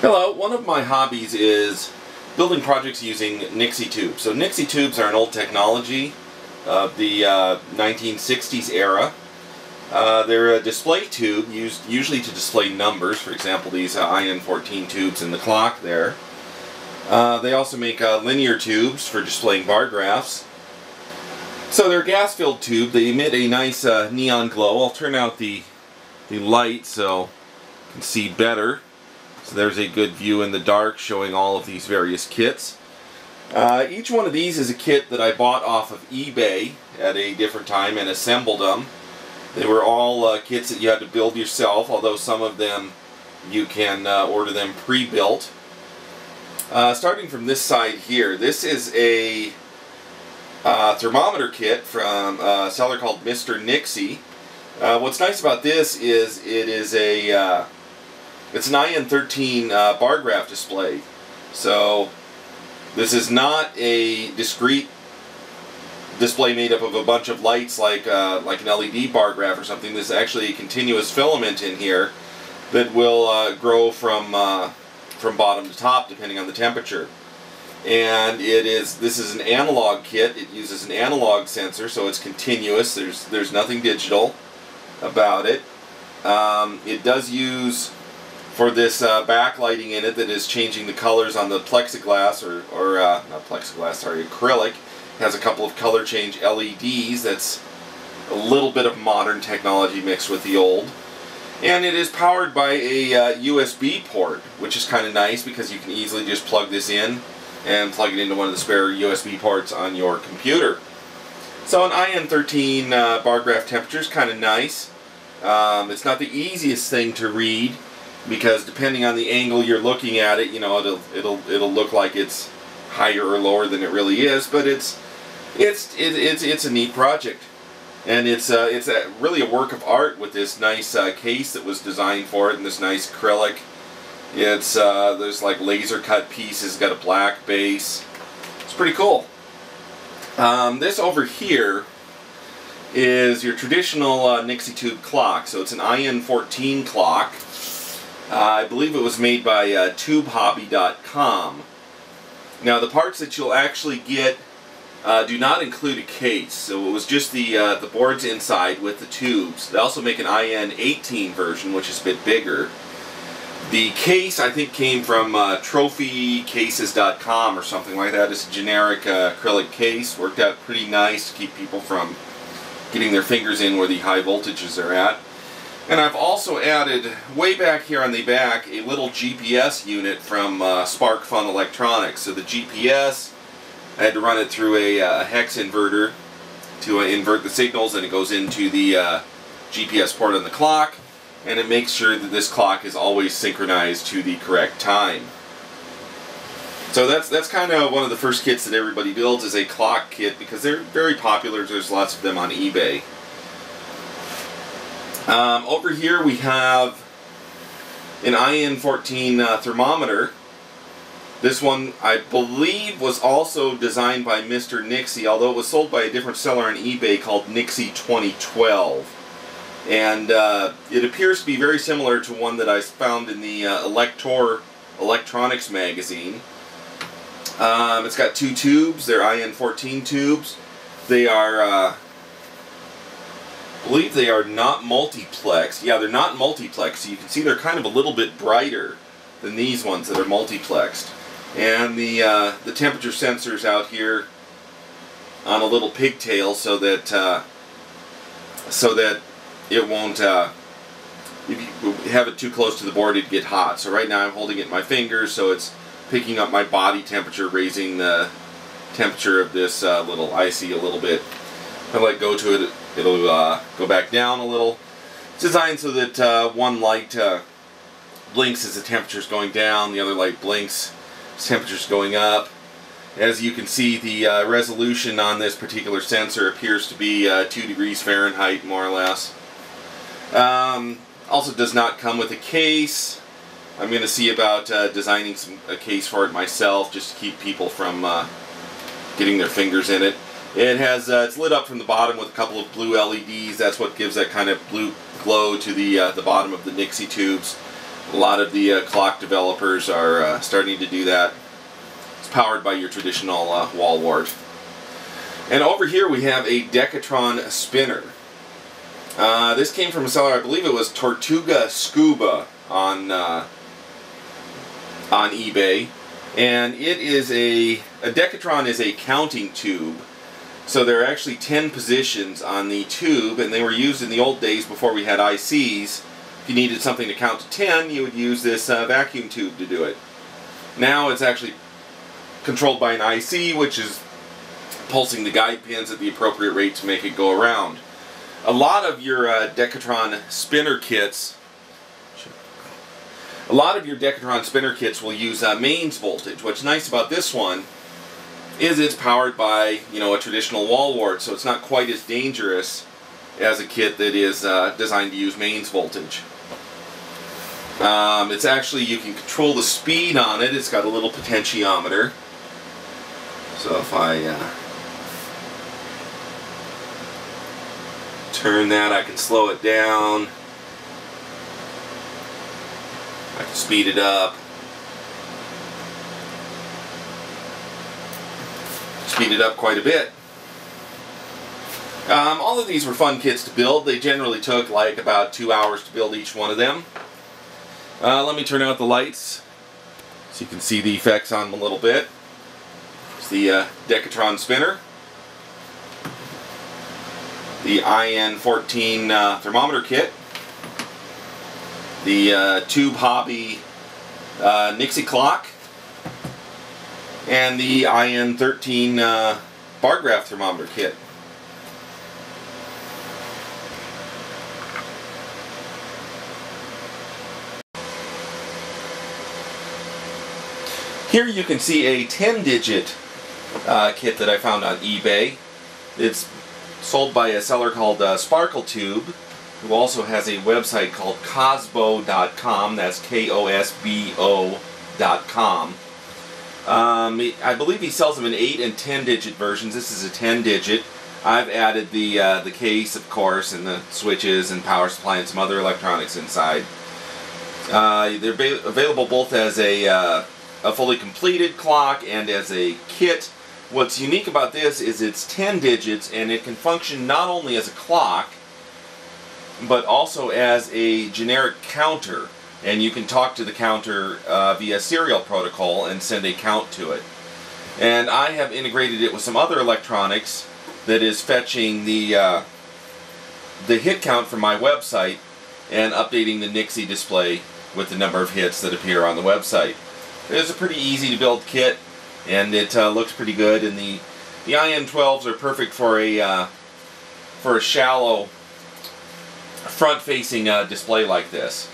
Hello, one of my hobbies is building projects using Nixie tubes. So Nixie tubes are an old technology of the uh, 1960s era. Uh, they're a display tube used usually to display numbers, for example these uh, IN14 tubes in the clock there. Uh, they also make uh, linear tubes for displaying bar graphs. So they're a gas-filled tube. They emit a nice uh, neon glow. I'll turn out the, the light so you can see better. So there's a good view in the dark showing all of these various kits. Uh, each one of these is a kit that I bought off of eBay at a different time and assembled them. They were all uh, kits that you had to build yourself, although some of them you can uh, order them pre-built. Uh, starting from this side here, this is a uh, thermometer kit from a seller called Mr. Nixie. Uh, what's nice about this is it is a uh, it's an IN13 uh, bar graph display. So this is not a discrete display made up of a bunch of lights like uh, like an LED bar graph or something. There's actually a continuous filament in here that will uh, grow from uh, from bottom to top depending on the temperature. And it is this is an analog kit. It uses an analog sensor, so it's continuous. There's there's nothing digital about it. Um, it does use for this uh, backlighting in it that is changing the colors on the plexiglass or, or uh, not plexiglass, sorry, acrylic. It has a couple of color change LEDs that's a little bit of modern technology mixed with the old. And it is powered by a uh, USB port, which is kind of nice because you can easily just plug this in and plug it into one of the spare USB ports on your computer. So an IN13 uh, bar graph temperature is kind of nice. Um, it's not the easiest thing to read because depending on the angle you're looking at it, you know, it'll it'll it'll look like it's higher or lower than it really is, but it's it's it, it's it's a neat project, and it's uh, it's a, really a work of art with this nice uh, case that was designed for it and this nice acrylic. It's uh, there's like laser cut pieces, got a black base. It's pretty cool. Um, this over here is your traditional uh, Nixie tube clock. So it's an IN14 clock. Uh, I believe it was made by uh, TubeHobby.com. Now the parts that you'll actually get uh, do not include a case, so it was just the uh, the boards inside with the tubes. They also make an IN18 version, which is a bit bigger. The case I think came from uh, TrophyCases.com or something like that. It's a generic uh, acrylic case. Worked out pretty nice to keep people from getting their fingers in where the high voltages are at. And I've also added, way back here on the back, a little GPS unit from uh, SparkFun Electronics. So the GPS, I had to run it through a uh, hex inverter to uh, invert the signals and it goes into the uh, GPS port on the clock and it makes sure that this clock is always synchronized to the correct time. So that's that's kind of one of the first kits that everybody builds is a clock kit because they're very popular. There's lots of them on eBay. Um, over here we have an IN14 uh, thermometer. This one, I believe, was also designed by Mr. Nixie, although it was sold by a different seller on eBay called Nixie 2012. And uh, it appears to be very similar to one that I found in the uh, Elektor Electronics magazine. Um, it's got two tubes. They're IN14 tubes. They are uh, believe they are not multiplex. Yeah, they're not multiplex. So you can see they're kind of a little bit brighter than these ones that are multiplexed. And the uh, the temperature sensors out here on a little pigtail so that uh, so that it won't uh, if you have it too close to the board it'd get hot. So right now I'm holding it in my fingers so it's picking up my body temperature, raising the temperature of this uh, little IC a little bit. I let go to it, it'll uh, go back down a little. It's designed so that uh, one light uh, blinks as the temperature is going down, the other light blinks as temperature is going up. As you can see, the uh, resolution on this particular sensor appears to be uh, 2 degrees Fahrenheit, more or less. Um, also does not come with a case. I'm going to see about uh, designing some, a case for it myself, just to keep people from getting their fingers in it. It has uh, it's lit up from the bottom with a couple of blue LEDs. That's what gives that kind of blue glow to the uh, the bottom of the Nixie tubes. A lot of the uh, clock developers are uh, starting to do that. It's powered by your traditional uh, wall wart. And over here we have a Dekatron spinner. Uh, this came from a seller, I believe it was Tortuga Scuba on on eBay. And it is a, a Dekatron is a counting tube. So there are actually 10 positions on the tube and they were used in the old days before we had ICs. If you needed something to count to 10, you would use this uh, vacuum tube to do it. Now it's actually controlled by an IC, which is pulsing the guide pins at the appropriate rate to make it go around. A lot of your uh, Dekatron spinner kits a lot of your Dekatron spinner kits will use uh, mains voltage. What's nice about this one is it's powered by you know a traditional wall wart, so it's not quite as dangerous as a kit that is uh, designed to use mains voltage. Um, it's actually, you can control the speed on it. It's got a little potentiometer. So if I uh, turn that, I can slow it down. I can speed it up. Speed it up quite a bit. Um, all of these were fun kits to build. They generally took like about two hours to build each one of them. Uh, let me turn out the lights so you can see the effects on them a little bit. It's the uh, Dekatron spinner. The IN14 uh, thermometer kit the uh, Tube Hobby uh, Nixie clock, and the IN13 uh, bar graph thermometer kit. Here you can see a 10 digit uh, kit that I found on eBay. It's sold by a seller called uh, Sparkle Tube who also has a website called Kosbo.com. That's K-O-S-B-O.com. Um, I believe he sells them in 8 and 10 digit versions. This is a 10 digit. I've added the, uh, the case, of course, and the switches and power supply and some other electronics inside. Uh, they're available both as a, uh, a fully completed clock and as a kit. What's unique about this is it's 10 digits and it can function not only as a clock, but also as a generic counter. And you can talk to the counter uh, via serial protocol and send a count to it. And I have integrated it with some other electronics that is fetching the, uh, the hit count from my website and updating the Nixie display with the number of hits that appear on the website. It's a pretty easy to build kit and it uh, looks pretty good and the the IN12s are perfect for a uh, for a shallow front-facing uh, display like this.